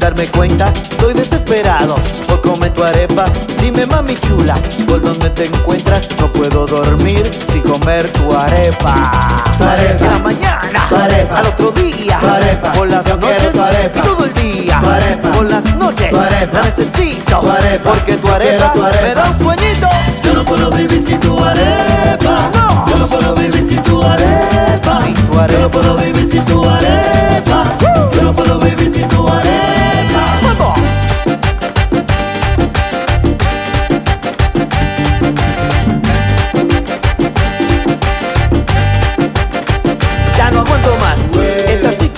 darme cuenta, estoy desesperado por comer tu arepa. Dime mami chula, ¿por dónde te encuentras? No puedo dormir sin comer tu arepa. Tu arepa. En la mañana, Tu arepa. al otro día, Tu arepa. por las Yo noches tu arepa. y todo el día. Tu arepa. Por las noches, Tu arepa. la necesito, Tu arepa. porque tu arepa, tu arepa.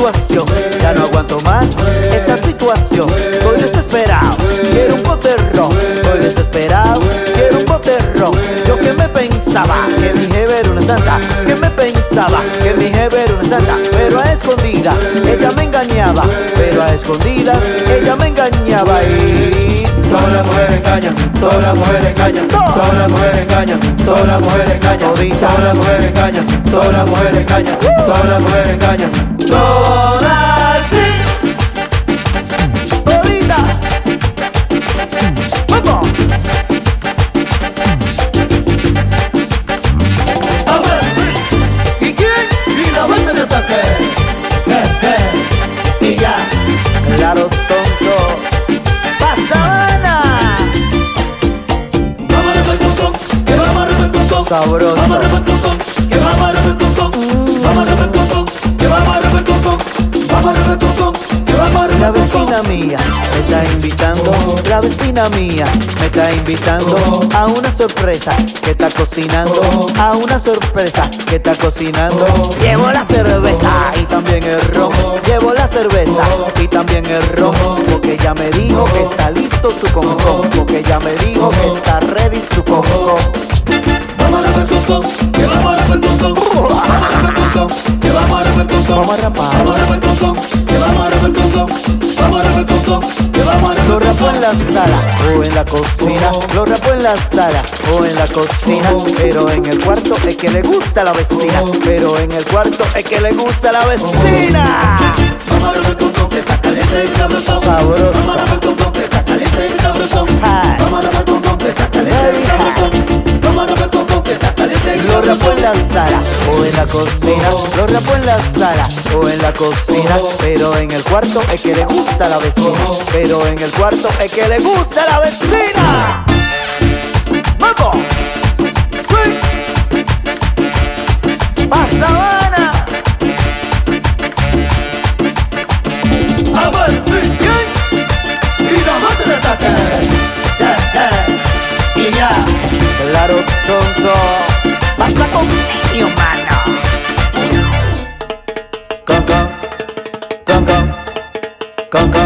Situación. Ya no aguanto más esta situación. Estoy desesperado, quiero un poterro. Estoy desesperado, quiero un poterro. Yo que me pensaba que mi jefe era una santa. Que me pensaba que mi jefe era una santa. Pero a escondida ella me engañaba. Pero a escondidas ella me engañaba y. Todas las mujeres engañan, todas las mujeres engañan, todas las mujeres engañan, todas las mujeres engañan, todas las mujeres engañan, todas las mujeres engañan, todas las mujeres engañan, con. Sabroso. Vamos a romper con con, que vamos a romper con con. Vamos a romper con con, que vamos a romper con con. Vamos a romper con con, que vamos a La romper con con. vecina mía me está invitando, la vecina mía me está invitando a una sorpresa que está cocinando, a una sorpresa que está cocinando. Llevo la cerveza y también el ron, llevo la cerveza y también el ron, porque ya me dijo que está listo su concón, porque ya me dijo que está ready su concón. Vamos a romper con con, que vamos a romper con con. Vamos a romper con con, que vamos a romper con con. Vamos a rapar. Vamos a romper con con, que vamos a romper con con. Vamos a romper con con, que vamos a Lo rapo en la sala o en la cocina, lo rapo en la sala o en la cocina, pero en el cuarto es que le gusta la vecina, pero en el cuarto es que le gusta la vecina. Vamos a romper con con, que está caliente y sabroso. Sabroso. La sala o en la cocina, lo rapo en la sala o en la cocina, pero en el cuarto es que le gusta la vecina, pero en el cuarto es que le gusta la vecina. Con,